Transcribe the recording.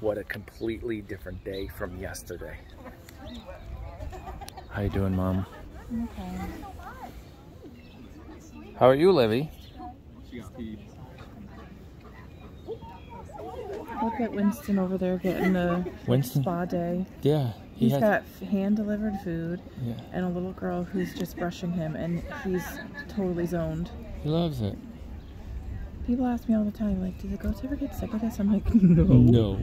what a completely different day from yesterday. How you doing, Mom? Okay. How are you, Livy? Look at Winston over there getting the Winston? spa day. Yeah. He He's has, got hand delivered food yeah, and a little girl who's just brushing him, and he's totally zoned. he loves it. People ask me all the time, like, do the goats ever get sick of this? I'm like, no. No.